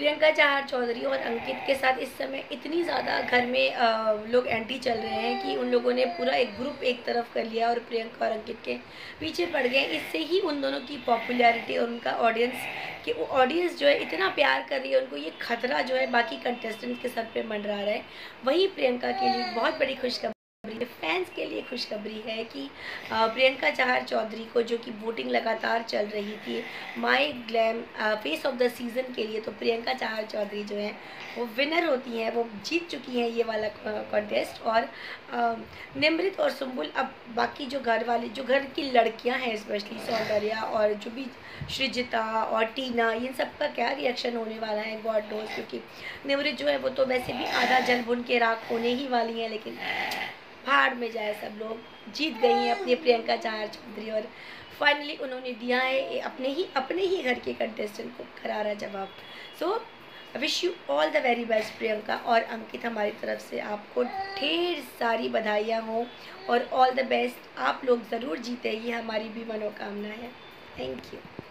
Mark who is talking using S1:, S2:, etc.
S1: प्रियंका चाहर चौधरी और अंकित के साथ इस समय इतनी ज़्यादा घर में लोग एंटी चल रहे हैं कि उन लोगों ने पूरा एक ग्रुप एक तरफ़ कर लिया और प्रियंका और अंकित के पीछे पड़ गए। इससे ही उन दोनों की पॉपुलैरिटी और उनका ऑडियंस कि वो ऑडियंस जो है इतना प्यार कर रही है, उनको ये खतरा जो है बाकी कंटेस्टेंट के सर पे मंडरा रहा है। वही प्रियंका के लिए बहुत बड़ी खुशखबरी फैंस के लिए खुशखबरी है कि प्रियंका चाहर चौधरी को जो कि वोटिंग लगातार चल रही थी my glam face of the season के लिए तो प्रियंका चाहर चौधरी जो है, वो विनर होती हैं, वो जीत चुकी हैं ये वाला कॉन्टेस्ट और निमृत और सुम्बुल अब बाकी जो घर वाले, जो घर की लड़कियाँ हैं स्पेशली सौंदर्या और जो भी सृजिता और टीना, इन सब का क्या रिएक्शन होने वाला है गॉड नोज़ क्योंकि निमृत जो है वो तो वैसे भी आधा जल के राख होने ही वाली हैं, लेकिन भाड़ में जाए सब लोग, जीत गई हैं अपनी प्रियंका चार चौधरी और फाइनली उन्होंने दिया है अपने ही अपने ही घर के कंटेस्टेंट को करारा जवाब। So wish you all the very best Priyanka, और अंकित हमारी तरफ़ से आपको ढेर सारी बधाइयाँ हों और ऑल द बेस्ट आप लोग ज़रूर जीते, ये हमारी भी मनोकामना है। Thank you